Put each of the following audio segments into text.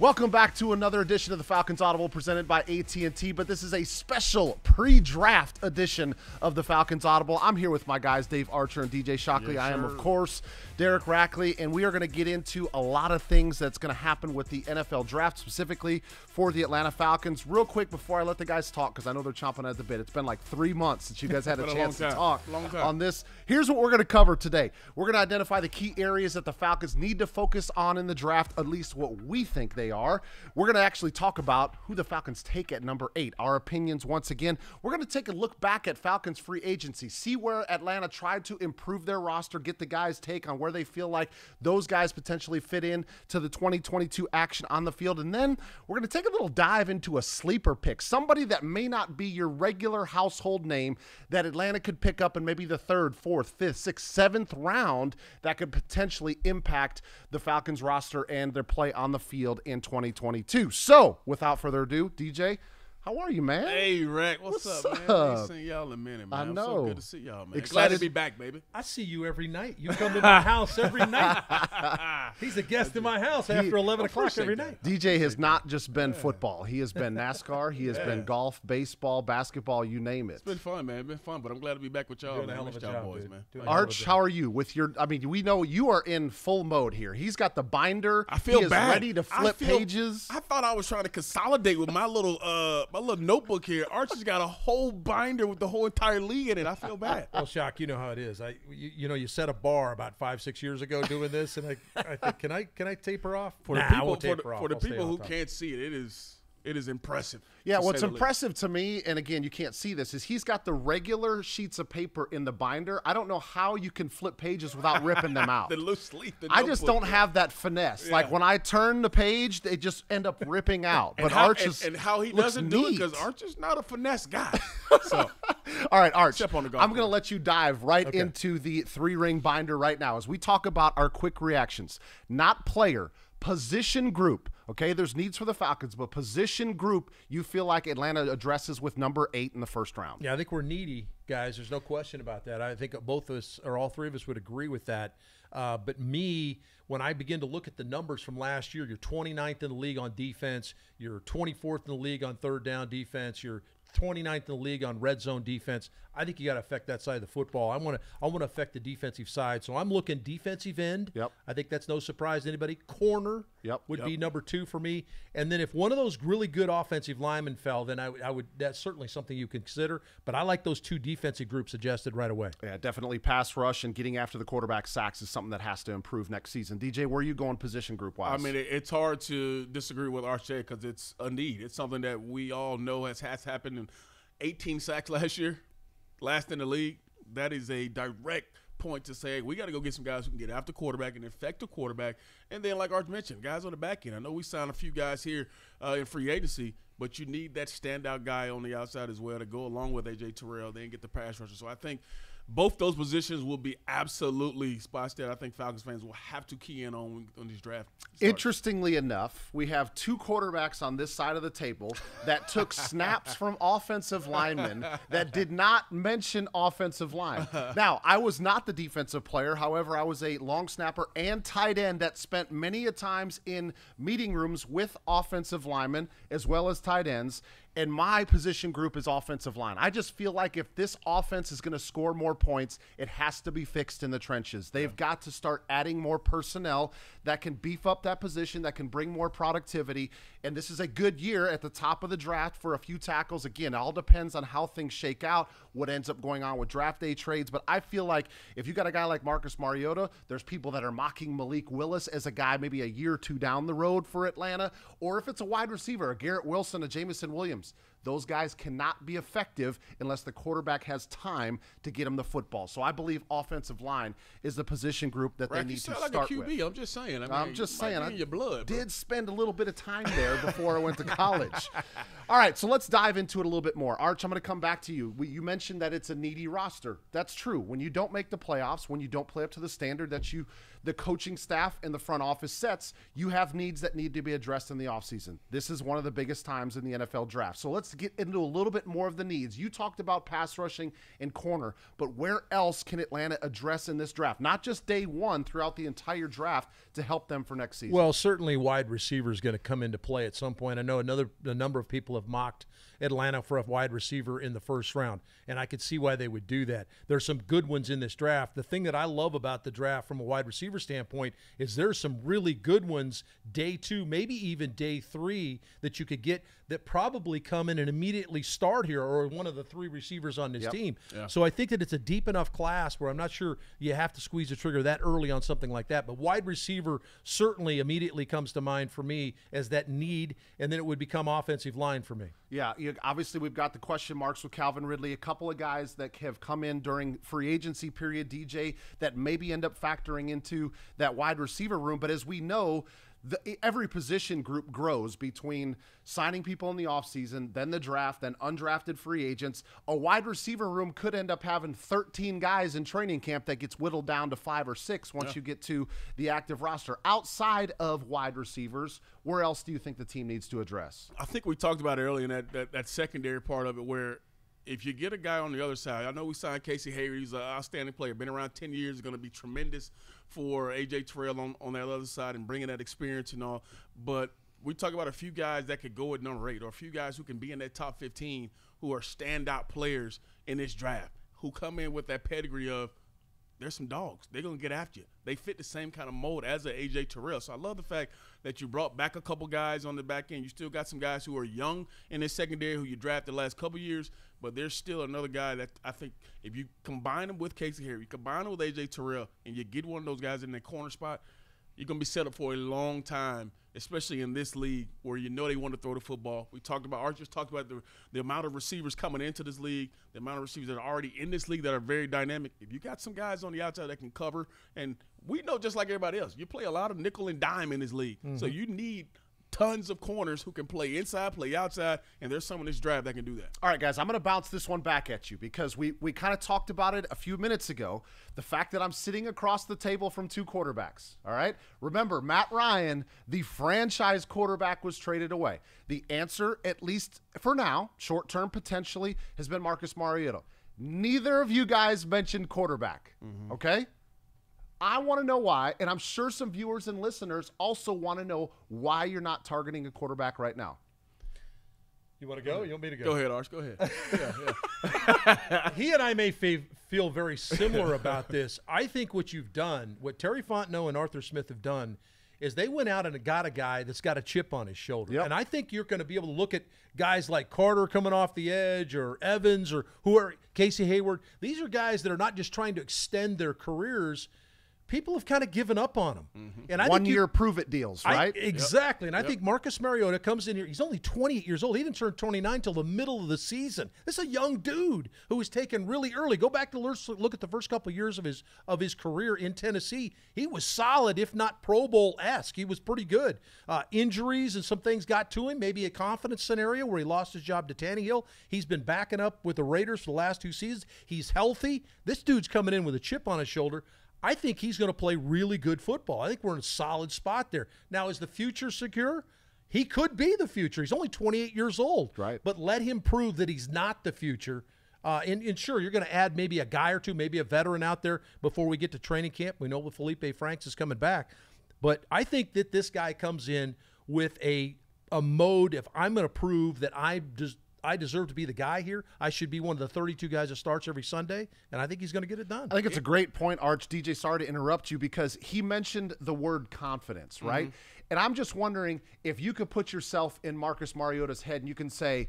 Welcome back to another edition of the Falcons Audible presented by AT&T, but this is a special pre-draft edition of the Falcons Audible. I'm here with my guys Dave Archer and DJ Shockley. Yes, I am of course Derek Rackley, and we are going to get into a lot of things that's going to happen with the NFL draft specifically for the Atlanta Falcons. Real quick before I let the guys talk cuz I know they're chomping at the bit. It's been like 3 months since you guys had a a chance to talk on this. Here's what we're going to cover today. We're going to identify the key areas that the Falcons need to focus on in the draft, at least what we think they are. We're going to actually talk about who the Falcons take at number eight, our opinions once again. We're going to take a look back at Falcons free agency, see where Atlanta tried to improve their roster, get the guys' take on where they feel like those guys potentially fit in to the 2022 action on the field. And then we're going to take a little dive into a sleeper pick, somebody that may not be your regular household name that Atlanta could pick up in maybe the third, fourth, fifth, sixth, seventh round that could potentially impact the Falcons roster and their play on the field in 2022. So, without further ado, DJ, how are you, man? Hey, Rack, what's, What's up, man? I up? ain't seen y'all in a minute, man. I I'm know. so good to see y'all, man. Glad Excited- to be back, baby. I see you every night. You come to my house every night. He's a guest in my house after 11 o'clock every that. night. DJ has not just been football. He has been NASCAR. He has been golf, baseball, basketball, you name it. It's been fun, man. It's been fun, but I'm glad to be back with y'all, Doing a man. hell of a job, boys, dude. man. Doing a hell of a Arch, how are you with your? I mean, we know you are in full mode here. He's got the binder. I feel he is bad. ready to I flip feel- pages. I thought I was trying to consolidate with my little uh my little notebook here. Archie's got a whole binder with the whole entire league in it. I feel bad. Well, Shock, you know how it is. I, you, you know, you set a bar about five, six years ago doing this, and I, I think, can I, can I taper off? For the Nah, I people, won't for taper the, off. for the people who can't see it, it is it is impressive. Yeah, what's say the least. impressive to me, and again, you can't see this, is he's got the regular sheets of paper in the binder. I don't know how you can flip pages without ripping them out. The loose leaf. the I just don't man. have that finesse. Like when I turn the page, they just end up ripping out. But how, Arch and, is and how he looks doesn't do it because Arch is not a finesse guy. so All right, Arch. On the I'm going to let you dive right into the three ring binder right now as we talk about our quick reactions. Not player, position group. Okay, there's needs for the Falcons, but position group you feel like Atlanta addresses with number eight in the first round. Yeah, I think we're needy, guys. There's no question about that. I think both of us, or all three of us, would agree with that. Uh, but me, when I begin to look at the numbers from last year, you're 29th in the league on defense, you're 24th in the league on third down defense, you're 29th in the league on red zone defense. I think you got to affect that side of the football. I want to I want to affect the defensive side. So I'm looking defensive end. Yep. I think that's no surprise to anybody. Corner Yep. would Yep. be number two for me. And then if one of those really good offensive linemen fell, then I, would- I would that's certainly something you consider. But I like those two defensive groups suggested right away. Yeah, definitely pass rush and getting after the quarterback sacks is something that has to improve next season. DJ, where are you going position group wise? I mean, it, it's hard to disagree with Arch because it's a need. It's something that we all know has has happened. In 18 sacks last year, last in the league. That is a direct point to say we got to go get some guys who can get after quarterback and affect the quarterback. And then, like Arch mentioned, guys on the back end. I know we signed a few guys here uh, in free agency, but you need that standout guy on the outside as well to go along with AJ Terrell, then get the pass rusher. So I think both those positions will be absolutely spots that I think Falcons fans will have to key in on on these draft. starts. Interestingly enough, we have two quarterbacks on this side of the table that took snaps from offensive linemen that did not mention offensive line. Now, I was not the defensive player. However, I was a long snapper and tight end that spent many a times in meeting rooms with offensive linemen as well as tight ends. And my position group is offensive line. I just feel like if this offense is going to score more points, it has to be fixed in the trenches. They've got to start adding more personnel that can beef up that position, that can bring more productivity. And this is a good year at the top of the draft for a few tackles. Again, all depends on how things shake out, what ends up going on with draft day trades. But I feel like if you got a guy like Marcus Mariota, there's people that are mocking Malik Willis as a guy maybe a year or two down the road for Atlanta. Or if it's a wide receiver, a Garrett Wilson, a Jameson Williams. Those guys cannot be effective unless the quarterback has time to get him the football. So I believe offensive line is the position group that Rack, they need to like start a QB. with. I'm just saying. I mean, I'm just saying, I your blood. bro. did spend a little bit of time there before I went to college. All right, so let's dive into it a little bit more. Arch, I'm going to come back to you. We, you mentioned that it's a needy roster. That's true. When you don't make the playoffs, when you don't play up to the standard that you the coaching staff and the front office sets, you have needs that need to be addressed in the offseason. This is one of the biggest times in the NFL draft. So let's get into a little bit more of the needs. You talked about pass rushing and corner, but where else can Atlanta address in this draft? Not just day one, throughout the entire draft to help them for next season. Well, certainly wide receiver is going to come into play at some point. I know another a number of people have mocked Atlanta for a wide receiver in the first round, and I could see why they would do that. There's some good ones in this draft. The thing that I love about the draft from a wide receiver standpoint is there's some really good ones day two, maybe even day three that you could get that probably come in and immediately start here or one of the three receivers on this Yep. team. So I think that it's a deep enough class where I'm not sure you have to squeeze the trigger that early on something like that. But wide receiver certainly immediately comes to mind for me as that need, and then it would become offensive line for me. Yeah, you, obviously we've got the question marks with Calvin Ridley. A couple of guys that have come in during free agency period, DJ, that maybe end up factoring into that wide receiver room. But as we know, the, every position group grows between signing people in the offseason, then the draft, then undrafted free agents. A wide receiver room could end up having 13 guys in training camp that gets whittled down to five or six once you get to the active roster. Outside of wide receivers, where else do you think the team needs to address? I think we talked about earlier in that, that, that secondary part of it where if you get a guy on the other side, I know we signed Casey Hayward. He's an outstanding player, been around 10 years, going to be tremendous for A.J. Terrell on, on that other side and bringing that experience and all. But we talk about a few guys that could go at number eight or a few guys who can be in that top 15 who are standout players in this draft, who come in with that pedigree of there's some dogs. They're gonna get after you. They fit the same kind of mold as a AJ Terrell. So I love the fact that you brought back a couple guys on the back end. You still got some guys who are young in this secondary who you drafted the last couple years, but there's still another guy that I think if you combine him with Casey Hayward, you combine him with AJ Terrell, and you get one of those guys in that corner spot, you're gonna be set up for a long time, especially in this league where you know they want to throw the football. We talked about Archer's talked about the the amount of receivers coming into this league, the amount of receivers that are already in this league that are very dynamic. If you got some guys on the outside that can cover, and we know just like everybody else, you play a lot of nickel and dime in this league, so mm-hmm. you need tons of corners who can play inside, play outside, and there's someone in this draft that can do that. All right, guys, I'm going to bounce this one back at you because we, we kind of talked about it a few minutes ago. The fact that I'm sitting across the table from two quarterbacks. All right. Remember, Matt Ryan, the franchise quarterback, was traded away. The answer, at least for now, short term potentially, has been Marcus Mariota. Neither of you guys mentioned quarterback. Mm-hmm. Okay. I want to know why, and I'm sure some viewers and listeners also want to know why you're not targeting a quarterback right now. You want to go? You want me to Go Go ahead, Arch. Go ahead. yeah. he and I may fe- feel very similar about this. I think what you've done, what Terry Fontenot and Arthur Smith have done, is they went out and got a guy that's got a chip on his shoulder. Yep. And I think you're going to be able to look at guys like Carter coming off the edge or Evans or who are Casey Hayward. These are guys that are not just trying to extend their careers. People have kind of given up on them. And I One think you- year prove it deals, I- right? exactly. And I think Marcus Mariota comes in here. He's only 28 years old. He didn't turn 29 till the middle of the season. This is a young dude who was taken really early. Go back to look at the first couple of years of his of his career in Tennessee. He was solid, if not Pro Bowl esque. He was pretty good. Uh, injuries and some things got to him. Maybe a confidence scenario where he lost his job to Tannehill. He's been backing up with the Raiders for the last two seasons. He's healthy. This dude's coming in with a chip on his shoulder. I think he's going to play really good football. I think we're in a solid spot there. Now, is the future secure? He could be the future. He's only 28 years old. Right. But let him prove that he's not the future. Uh, and, and sure, you're going to add maybe a guy or two, maybe a veteran out there before we get to training camp. We know that Felipe Franks is coming back. But I think that this guy comes in with a, a mode if I'm going to prove that I des- I deserve to be the guy here. I should be one of the 32 guys that starts every Sunday, and I think he's going to get it done. I think it's a great point, Arch. DJ, sorry to interrupt you because he mentioned the word confidence, right? Mm-hmm. And I'm just wondering if you could put yourself in Marcus Mariota's head and you can say,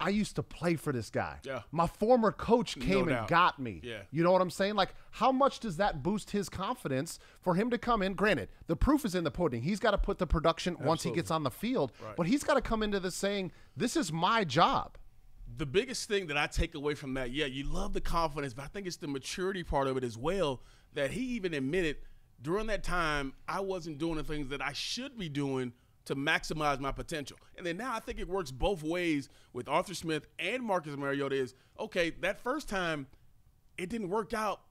I used to play for this guy. Yeah. My former coach came and got me. Yeah. You know what I'm saying? Like, how much does that boost his confidence for him to come in? Granted, the proof is in the pudding. He's got to put the production once he gets on the field, but he's got to come into this saying, This is my job. the biggest thing that I take away from that, yeah, you love the confidence, but I think it's the maturity part of it as well that he even admitted during that time I wasn't doing the things that I should be doing to maximize my potential. And then now I think it works both ways with Arthur Smith and Marcus Mariota is okay, that first time it didn't work out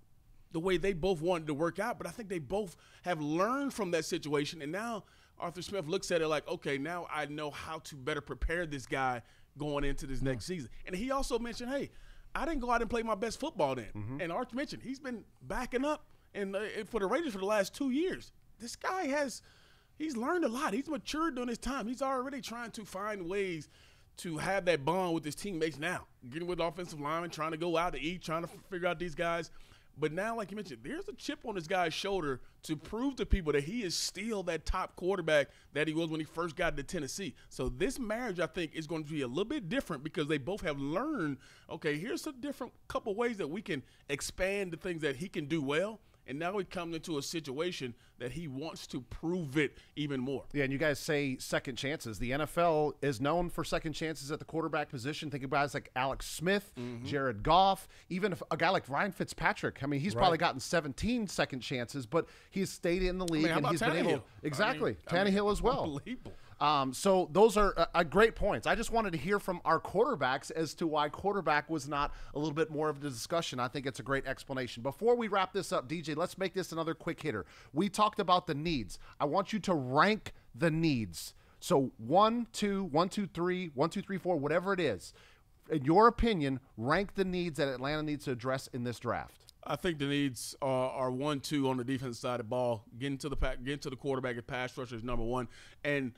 the way they both wanted to work out, but I think they both have learned from that situation. And now Arthur Smith looks at it like, okay, now I know how to better prepare this guy going into this next season. And he also mentioned, hey, I didn't go out and play my best football then. Mm-hmm. And Arch mentioned he's been backing up and uh, for the Raiders for the last two years. This guy has he's learned a lot. He's matured during his time. He's already trying to find ways to have that bond with his teammates now. Getting with the offensive lineman, trying to go out to eat, trying to figure out these guys. But now, like you mentioned, there's a chip on this guy's shoulder to prove to people that he is still that top quarterback that he was when he first got to Tennessee. So this marriage, I think, is going to be a little bit different because they both have learned. Okay, here's a different couple ways that we can expand the things that he can do well. And now he comes into a situation that he wants to prove it even more. Yeah, and you guys say second chances. The NFL is known for second chances at the quarterback position. Think of guys like Alex Smith, Mm-hmm. Jared Goff, even a guy like Ryan Fitzpatrick. I mean, he's probably gotten 17 second chances, but he's stayed in the league I mean, and about he's been able Tannehill? exactly I mean, I mean, Tannehill as well. Unbelievable. Um, so those are uh, uh, great points. I just wanted to hear from our quarterbacks as to why quarterback was not a little bit more of the discussion. I think it's a great explanation. Before we wrap this up, DJ, let's make this another quick hitter. We talked about the needs. I want you to rank the needs. So one, two, one, two, three, one, two, three, four, whatever it is. In your opinion, rank the needs that Atlanta needs to address in this draft. I think the needs are, are one, two on the defense side of the ball. Getting to the pack, getting to the quarterback and pass rusher is number one. And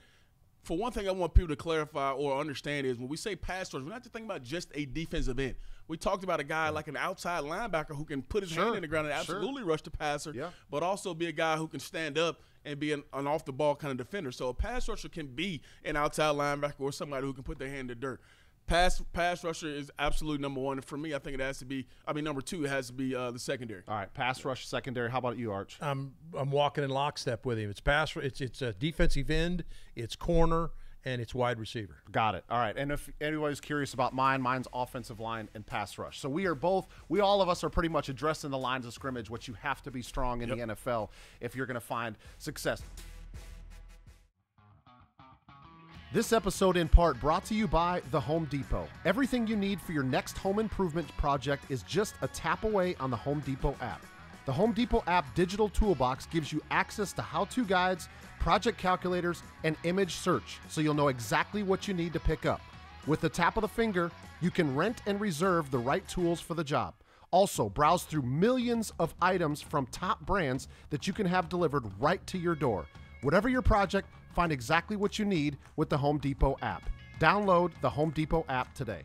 for one thing, I want people to clarify or understand is when we say pass rush, we're not just thinking about just a defensive end. We talked about a guy like an outside linebacker who can put his hand in the ground and sure. absolutely rush the passer, Yeah. but also be a guy who can stand up and be an, an off the ball kind of defender. So a pass rusher can be an outside linebacker or somebody who can put their hand in the dirt. Pass pass rusher is absolutely number one. For me, I think it has to be. I mean, number two, it has to be uh, the secondary. All right, pass rush secondary. How about you, Arch? I'm I'm walking in lockstep with him. It's pass. It's it's a defensive end. It's corner and it's wide receiver. Got it. All right. And if anybody's curious about mine, mine's offensive line and pass rush. So we are both, we all of us are pretty much addressing the lines of scrimmage, which you have to be strong in the NFL if you're going to find success. This episode, in part, brought to you by The Home Depot. Everything you need for your next home improvement project is just a tap away on the Home Depot app. The Home Depot app digital toolbox gives you access to how to guides, project calculators, and image search so you'll know exactly what you need to pick up. With the tap of the finger, you can rent and reserve the right tools for the job. Also, browse through millions of items from top brands that you can have delivered right to your door. Whatever your project, find exactly what you need with the Home Depot app. Download the Home Depot app today.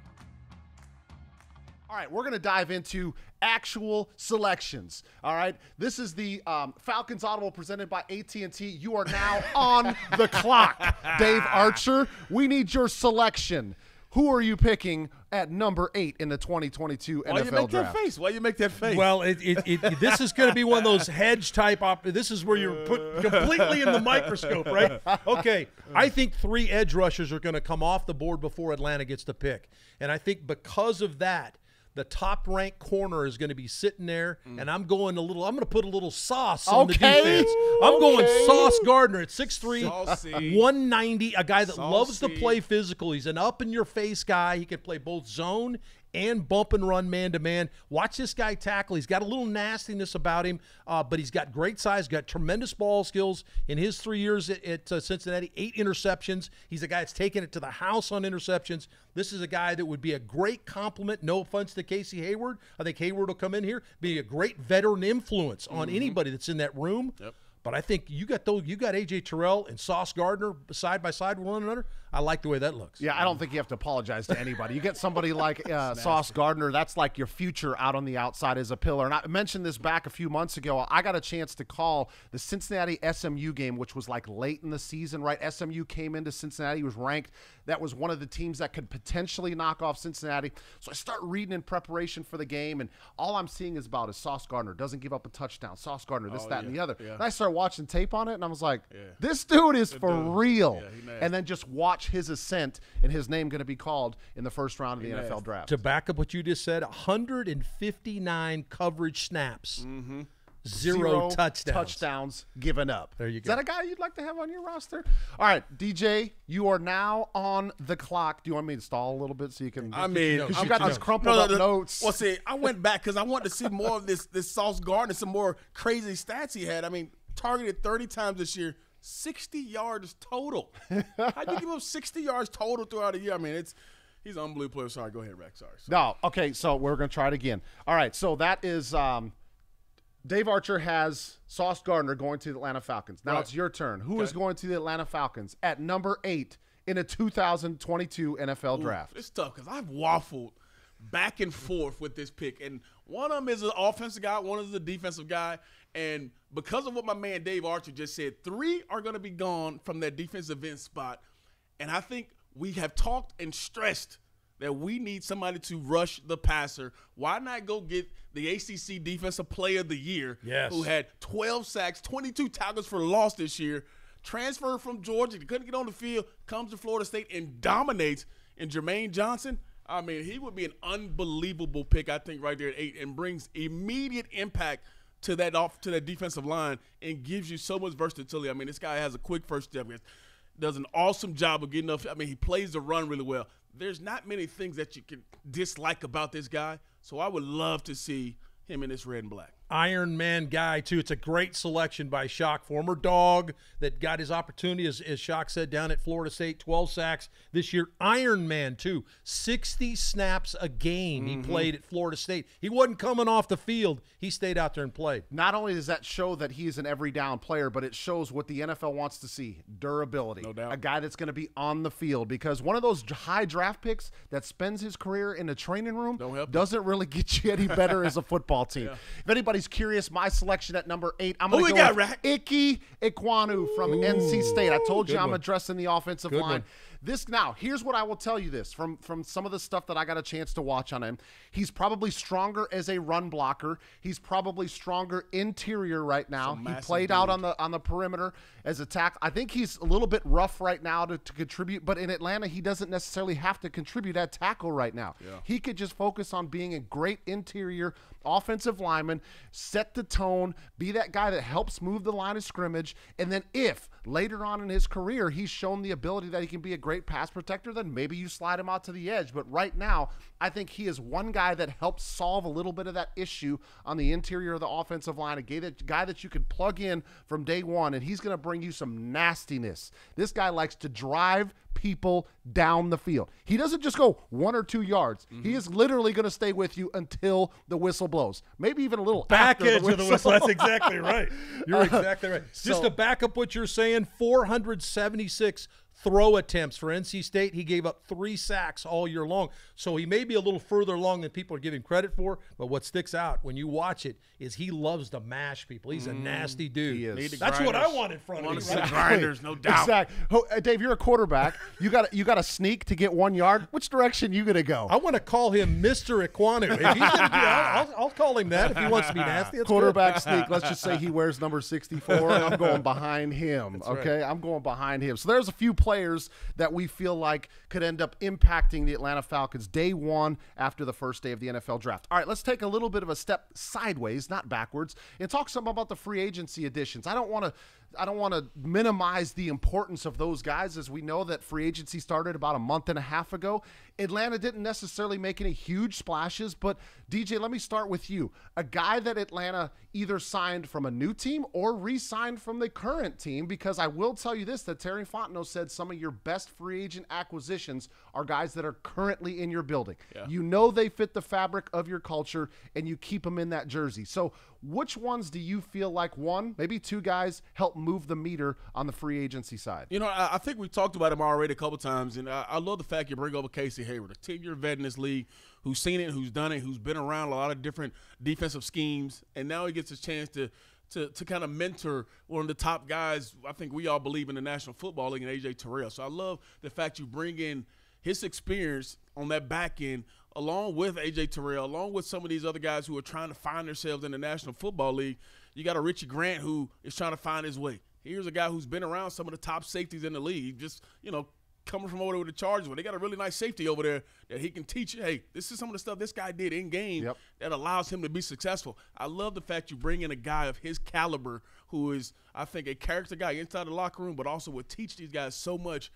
All right, we're going to dive into actual selections. All right, this is the um, Falcons Audible presented by AT&T. You are now on the clock, Dave Archer. We need your selection. Who are you picking at number eight in the 2022 Why NFL you make draft? that face? Why you make that face? Well, it, it, it, this is going to be one of those hedge type. Op- this is where you're put completely in the microscope, right? Okay, I think three edge rushers are going to come off the board before Atlanta gets to pick, and I think because of that. The top ranked corner is going to be sitting there, mm. and I'm going a little. I'm going to put a little sauce on the defense. I'm going Sauce Gardner at 6'3", Saucy. 190, a guy that loves to play physical. He's an up in your face guy. He can play both zone and bump and run man to man. Watch this guy tackle. He's got a little nastiness about him, uh, but he's got great size, got tremendous ball skills. In his three years at, at uh, Cincinnati, eight interceptions. He's a guy that's taken it to the house on interceptions. This is a guy that would be a great compliment. No offense to Casey Hayward. I think Hayward will come in here, be a great veteran influence on anybody that's in that room. But I think you got those. You got AJ Terrell and Sauce Gardner side by side with one another. I like the way that looks. Yeah, I don't think you have to apologize to anybody. You get somebody like uh, Sauce Gardner, that's like your future out on the outside as a pillar. And I mentioned this back a few months ago. I got a chance to call the Cincinnati SMU game, which was like late in the season, right? SMU came into Cincinnati, he was ranked. That was one of the teams that could potentially knock off Cincinnati. So I start reading in preparation for the game, and all I'm seeing is about is Sauce Gardner doesn't give up a touchdown. Sauce Gardner, this, that, and the other. yeah. And I started watching tape on it, and I was like, this dude is for real. Yeah, and then just watch his ascent and his name going to be called in the first round of the NFL draft. To back up what you just said, 159 coverage snaps. Mm-hmm. Zero touchdowns. touchdowns given up. There you go. Is that a guy you'd like to have on your roster? All right, DJ, you are now on the clock. Do you want me to stall a little bit so you can? I mean, notes. because I'm- you got I'm- these crumpled up notes. Well, see, I went back because I wanted to see more of this this Sauce Gardner, some more crazy stats he had. I mean, targeted 30 times this year, 60 yards total. How'd you give him 60 yards total throughout a year? I mean, it's he's an unbelievable player. Sorry, go ahead, Rex. Sorry. sorry. No, okay, so we're gonna try it again. All right, so that is um, Dave Archer has Sauce Gardner going to the Atlanta Falcons. Now Right. it's your turn. Who is Okay. going to the Atlanta Falcons at number eight in a 2022 NFL draft? It's tough because I've waffled back and forth with this pick, and one of them is an offensive guy, one is a defensive guy, and because of what my man Dave Archer just said, three are going to be gone from that defensive end spot, and I think we have talked and stressed that we need somebody to rush the passer. Why not go get the ACC Defensive Player of the Year, Yes. who had 12 sacks, 22 tackles for loss this year, transferred from Georgia, couldn't get on the field, comes to Florida State and dominates. And Jermaine Johnson, I mean, he would be an unbelievable pick, I think, right there at eight, and brings immediate impact to that off to that defensive line and gives you so much versatility. I mean, this guy has a quick first step, does an awesome job of getting up. I mean, he plays the run really well. There's not many things that you can dislike about this guy, so I would love to see him in this red and black. Iron Man guy too. It's a great selection by Shock, former dog that got his opportunity, as, as Shock said, down at Florida State, 12 sacks this year. Iron Man too, 60 snaps a game he mm-hmm. played at Florida State. He wasn't coming off the field. He stayed out there and played. Not only does that show that he's an every down player, but it shows what the NFL wants to see durability. No doubt. A guy that's going to be on the field because one of those high draft picks that spends his career in a training room Don't help him. doesn't really get you any better as a football team. If anybody's curious, my selection at number eight, I'm Who going to we go got, with Rack? Ickey Ekwonu from NC State. I told you I'm one. addressing the offensive Good line. one. This now, here's what I will tell you this from from some of the stuff that I got a chance to watch on him. He's probably stronger as a run blocker. He's probably stronger interior right now. He played out on the on the perimeter as a tackle. I think he's a little bit rough right now to, to contribute, but in Atlanta he doesn't necessarily have to contribute at tackle right now. He could just focus on being a great interior offensive lineman, set the tone, be that guy that helps move the line of scrimmage, and then if later on in his career he's shown the ability that he can be a great pass protector, then maybe you slide him out to the edge. But right now, I think he is one guy that helps solve a little bit of that issue on the interior of the offensive line, a guy that, guy that you can plug in from day one, and he's going to bring you some nastiness. This guy likes to drive people down the field. He doesn't just go one or two yards. He mm-hmm. is literally going to stay with you until the whistle blows. Maybe even a little Back after edge the of the whistle. That's exactly right. You're uh, exactly right. Just so- to back up what you're saying, 476 throw attempts for NC State. He gave up three sacks all year long. So he may be a little further along than people are giving credit for. But what sticks out when you watch it is he loves to mash people. He's a nasty dude. he is. That's what I want in front of Want me. to see right? grinders, no doubt. Exactly. Oh, uh, Dave, you're a quarterback. You got you got to sneak to get one yard. Which direction you going to go? I want to call him Mr. Ekwonu. If he's gonna do that, I'll, I'll call him that if he wants to be nasty. That's good. quarterback sneak. Let's just say he wears number 64, and I'm going behind him. right. okay, I'm going behind him. So there's a few players that we feel like could end up impacting the Atlanta Falcons day one after the first day of the NFL draft. All right, let's take a little bit of a step sideways, not backwards, and talk some about the free agency additions. I don't want to. I don't want to minimize the importance of those guys as we know that free agency started about a month and a half ago. Atlanta didn't necessarily make any huge splashes, but DJ, let me start with you. A guy that Atlanta either signed from a new team or re signed from the current team, because I will tell you this that Terry Fontenot said some of your best free agent acquisitions are guys that are currently in your building. You know they fit the fabric of your culture and you keep them in that jersey. So, which ones do you feel like one, maybe two guys help move the meter on the free agency side? You know, I, I think we've talked about him already a couple times, and I, I love the fact you bring over Casey Hayward, a ten-year vet in this league, who's seen it, who's done it, who's been around a lot of different defensive schemes, and now he gets a chance to to, to kind of mentor one of the top guys. I think we all believe in the National Football League and AJ Terrell. So I love the fact you bring in his experience on that back end, along with AJ Terrell, along with some of these other guys who are trying to find themselves in the National Football League. You got a Richie Grant who is trying to find his way. Here's a guy who's been around some of the top safeties in the league. Just, you know, coming from over there with the Chargers, where they got a really nice safety over there that he can teach you. Hey, this is some of the stuff this guy did in game Yep. that allows him to be successful. I love the fact you bring in a guy of his caliber who is, I think, a character guy inside the locker room, but also would teach these guys so much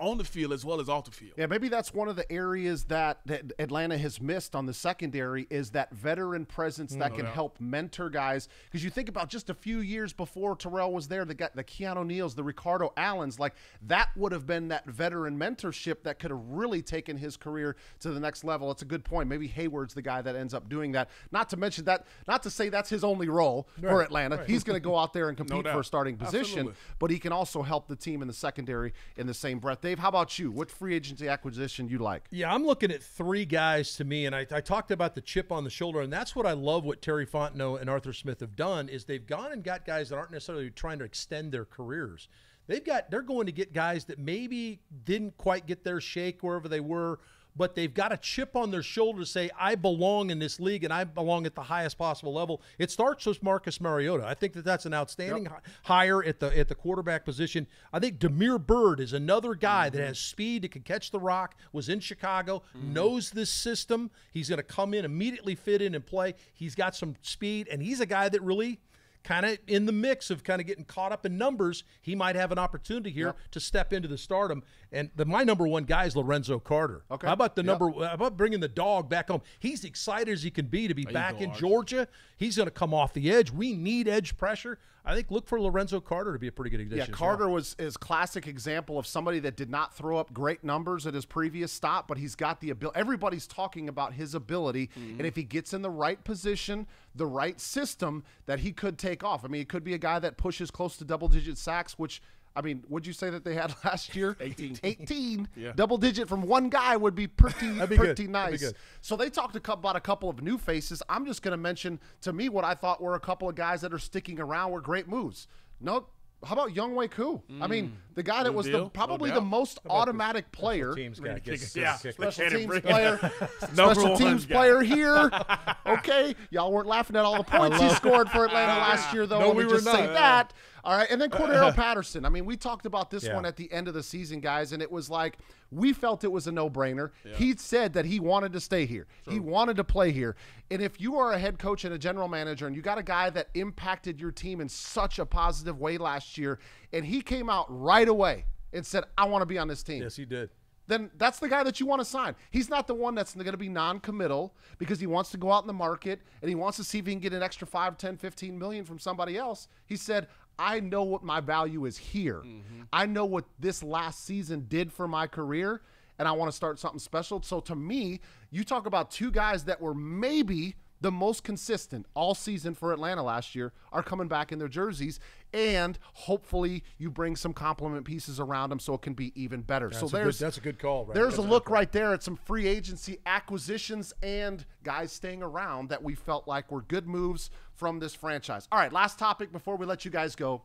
on the field as well as off the field. Yeah, maybe that's one of the areas that, that Atlanta has missed on the secondary is that veteran presence that can help mentor guys. Because you think about just a few years before Terrell was there, the guy, the Keanu Neals, the Ricardo Allens, like that would have been that veteran mentorship that could have really taken his career to the next level. It's a good point. Maybe Hayward's the guy that ends up doing that. Not to mention that, not to say that's his only role for Atlanta. He's going to go out there and compete for a starting position Absolutely. but he can also help the team in the secondary in the same breath. Dave, how about you? What free agency acquisition you like? Yeah, I'm looking at three guys to me, and I, I talked about the chip on the shoulder, and that's what I love. What Terry Fontenot and Arthur Smith have done is they've gone and got guys that aren't necessarily trying to extend their careers. They've got they're going to get guys that maybe didn't quite get their shake wherever they were, but they've got a chip on their shoulder to say I belong in this league and I belong at the highest possible level. It starts with Marcus Mariota. I think that that's an outstanding hi- hire at the at the quarterback position. I think Damiere Byrd is another guy that mm-hmm. has speed, that can catch the rock. Was in Chicago, mm-hmm. knows this system. He's going to come in immediately, fit in and play. He's got some speed, and he's a guy that really kind of in the mix of kind of getting caught up in numbers, he might have an opportunity here to step into the stardom. And the, my number one guy is Lorenzo Carter. Okay. How about the Yep. number? How about bringing the dog back home? He's excited as he can be to be back in Georgia. He's going to come off the edge. We need edge pressure. I think look for Lorenzo Carter to be a pretty good addition. Yeah, as well. Carter was his classic example of somebody that did not throw up great numbers at his previous stop, but he's got the ability. Everybody's talking about his ability, mm-hmm. and if he gets in the right position, the right system, that he could take off. I mean, it could be a guy that pushes close to double digit sacks, which. I mean, would you say that they had last year? 18. 18. Yeah. Double digit from one guy would be pretty, be pretty good. Nice. So they talked about a couple of new faces. I'm just going to mention to me what I thought were a couple of guys that are sticking around were great moves. No, how about Younghoe Koo? I mean, the guy that was the, deal. No probably the most automatic player. teams guy gets Yeah. kicked. Special teams player, special teams guy. player here. Okay, y'all weren't laughing at all the points he scored for Atlanta last year, though. No, Let we me were just say not. that. All right, and then Cordarrelle Patterson. I mean, we talked about this Yeah. one at the end of the season, guys, and it was like we felt it was a no-brainer. He said that he wanted to stay here. He wanted to play here. And if you are a head coach and a general manager, and you got a guy that impacted your team in such a positive way last year, and he came out right away and said, "I want to be on this team." Yes, he did. then that's the guy that you want to sign. He's not the one that's going to be non-committal because he wants to go out in the market and he wants to see if he can get an extra 5, 10, 15 million from somebody else. He said, "I know what my value is here. Mm-hmm. I know what this last season did for my career and I want to start something special." So to me, you talk about two guys that were maybe the most consistent all season for Atlanta last year are coming back in their jerseys, and hopefully you bring some complement pieces around them so it can be even better. so That's a good- there's that's a good call, right? There's That's a a look good call. right there at some free agency acquisitions and guys staying around that we felt like were good moves from this franchise. All right, last topic before we let you guys go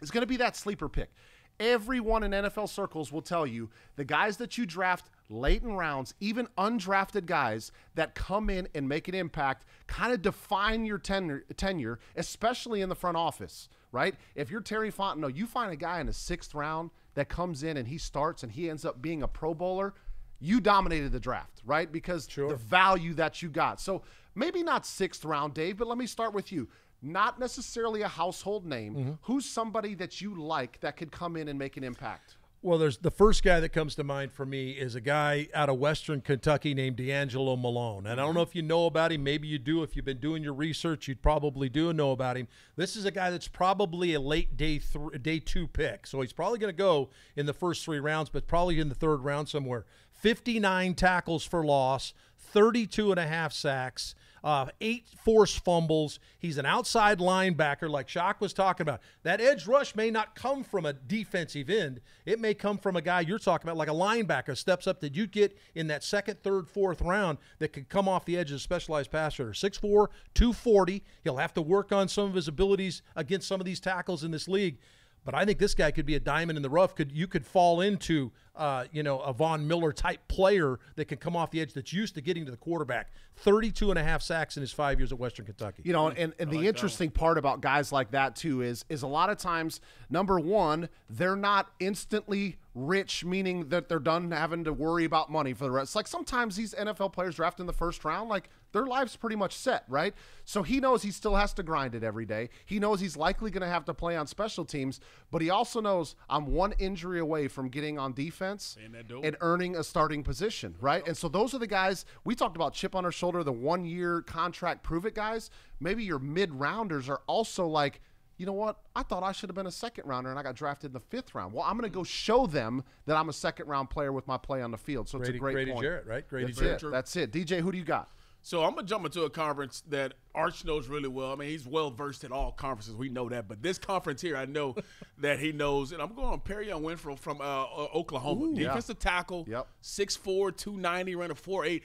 is going to be that sleeper pick. Everyone in NFL circles will tell you the guys that you draft late in rounds, even undrafted guys that come in and make an impact, kind of define your tenure, tenure, especially in the front office, right? If you're Terry Fontenot, you find a guy in the sixth round that comes in and he starts and he ends up being a Pro Bowler, you dominated the draft, right? Because the value that you got. So maybe not sixth round, Dave, but let me start with you. Not necessarily a household name. Mm-hmm. Who's somebody that you like that could come in and make an impact? Well, there's the first guy that comes to mind for me is a guy out of Western Kentucky named DeAngelo Malone. And I don't mm-hmm. know if you know about him. Maybe you do. If you've been doing your research, you'd probably do know about him. This is a guy that's probably a late day th- day two pick. So he's probably going to go in the first three rounds, but probably in the third round somewhere. 59 tackles for loss, 32 and a half sacks. Uh, eight forced fumbles. He's an outside linebacker, like Shock was talking about. That edge rush may not come from a defensive end. It may come from a guy you're talking about, like a linebacker, steps up that you get in that second, third, fourth round that could come off the edge as a specialized pass rusher. 6'4, 240. He'll have to work on some of his abilities against some of these tackles in this league. But I think this guy could be a diamond in the rough. Could you could fall into uh, you know, a Von Miller type player that can come off the edge that's used to getting to the quarterback. 32 and a half sacks in his five years at Western Kentucky. You know, and, and the interesting part about guys like that too is is a lot of times number one, they're not instantly rich, meaning that they're done having to worry about money for the rest. Like sometimes these NFL players drafted in the first round, like their life's pretty much set, right? So he knows he still has to grind it every day. He knows he's likely going to have to play on special teams, but he also knows I'm one injury away from getting on defense Ain't that dope? and earning a starting position, right? And so those are the guys we talked about chip on our shoulder, the one year contract prove it guys. Maybe your mid rounders are also like, you know what? I thought I should have been a second rounder and I got drafted in the fifth round. Well, I'm going to go show them that I'm a second round player with my play on the field. So it's Grady, a great Grady point. Jarrett, right? Grady That's Jarrett. it. That's it. DJ, who do you got? So I'm gonna jump into a conference that Arch knows really well. I mean, he's well versed in all conferences. We know that, but this conference here, I know that he knows. And I'm going Perrion Winfrey from uh, Oklahoma, yeah. defensive tackle, Yep. 6'4", 290, ran a 4'8".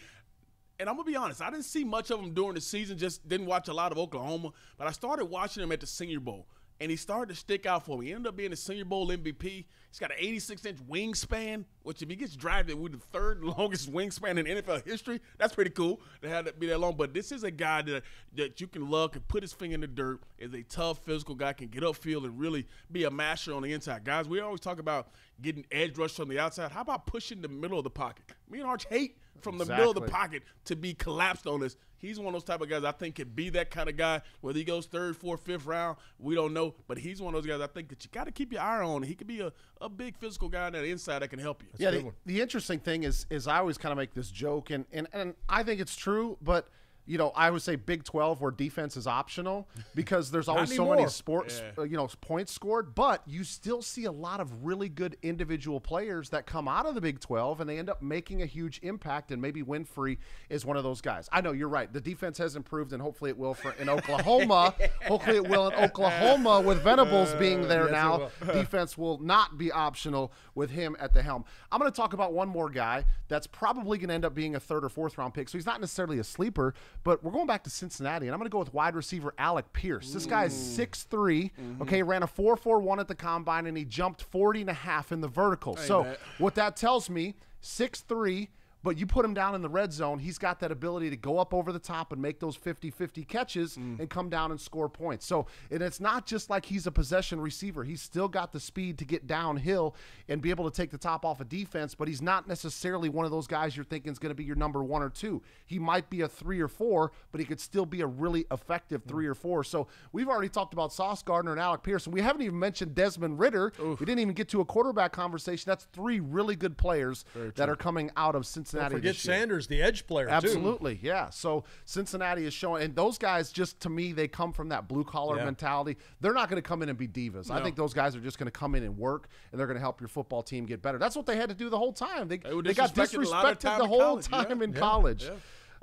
And I'm gonna be honest, I didn't see much of him during the season. Just didn't watch a lot of Oklahoma. But I started watching him at the Senior Bowl, and he started to stick out for me. He ended up being a Senior Bowl MVP. He's got an 86 inch wingspan, which if he gets drafted with the third longest wingspan in NFL history, that's pretty cool to have to be that long. But this is a guy that that you can love, can put his finger in the dirt, is a tough physical guy, can get upfield and really be a master on the inside. Guys, we always talk about getting edge rush from the outside. How about pushing the middle of the pocket? Me and Arch hate from the middle of the pocket to be collapsed on us. He's one of those type of guys I think could be that kind of guy. Whether he goes third, fourth, fifth round, we don't know. But he's one of those guys I think that you got to keep your eye on. He could be a, a big physical guy on that inside that can help you. yeah, the, the interesting thing is is I always kind of make this joke, and, and and I think it's true, but you know I would say Big Twelve where defense is optional because there's always so many sports Yeah. uh, you know points scored, but you still see a lot of really good individual players that come out of the Big Twelve and they end up making a huge impact, and maybe Winfrey is one of those guys. I know you're right. The defense has improved, and hopefully it will for in Oklahoma. hopefully it will in Oklahoma with Venables being there yes, now defense will not be optional with him at the helm. I'm going to talk about one more guy that's probably going to end up being a third or fourth round pick. So he's not necessarily a sleeper, but we're going back to Cincinnati, and I'm going to go with wide receiver Alec Pierce. This guy is 6'3, okay, ran a 4'4'1 at the combine, and he jumped 40 and a half in the vertical. so what that tells me, 6'3, but you put him down in the red zone, he's got that ability to go up over the top and make those 50-50 catches and come down and score points. So, and it's not just like he's a possession receiver. He's still got the speed to get downhill and be able to take the top off of defense, but he's not necessarily one of those guys you're thinking is going to be your number 1 or 2. He might be a 3 or 4, but he could still be a really effective 3 or 4. So, we've already talked about Sauce Gardner and Alec Pearson. we haven't even mentioned Desmond Ridder. We didn't even get to a quarterback conversation. That's three really good players that are coming out of Cincinnati Forget this year. Sanders, the edge player, too. Absolutely, yeah. So Cincinnati is showing, and those guys just to me they come from that blue collar Yeah. mentality. They're not going to come in and be divas. I think those guys are just going to come in and work, and they're going to help your football team get better. That's what they had to do the whole time. They, They they got disrespected a lot of disrespected time the whole college, yeah. time in Yeah. college. Yeah.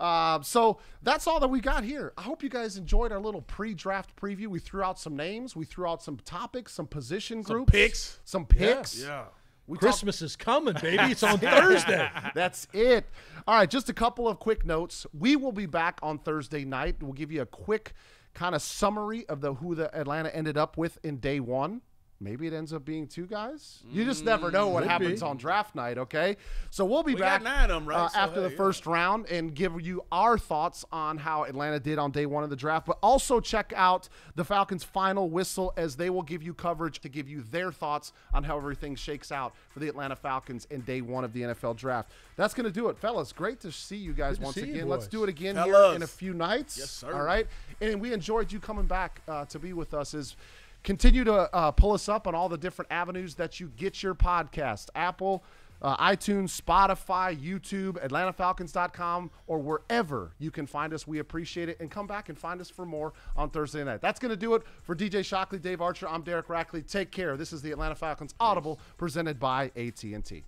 Um, so that's all that we got here. I hope you guys enjoyed our little pre-draft preview. We threw out some names, we threw out some topics, some position groups, picks. some picks. Yeah. We Christmas is coming, baby. It's on Thursday. That's it. All right, just a couple of quick notes. We will be back on Thursday night. We'll give you a quick kind of summary of the who the Atlanta ended up with in day one. Maybe it ends up being two guys. You just never know what Could happens be. on draft night. Okay, so we'll be We back got nine of 'em, right? uh, So, after the hey, yeah. first round and give you our thoughts on how Atlanta did on day one of the draft. But also check out the Falcons' final whistle as they will give you coverage to give you their thoughts on how everything shakes out for the Atlanta Falcons in day one of the NFL draft. That's going to do it, fellas. Great to see you guys Good once see you, again. Let's do it again here in a few nights. Yes, sir. All right. And we enjoyed you coming back uh, to be with us. As continue to uh, pull us up on all the different avenues that you get your podcast Apple, uh, iTunes, Spotify, YouTube, AtlantaFalcons.com, or wherever you can find us. We appreciate it. And come back and find us for more on Thursday night. That's going to do it for DJ Shockley, Dave Archer. I'm Derek Rackley. Take care. This is the Atlanta Falcons Audible presented by AT&T.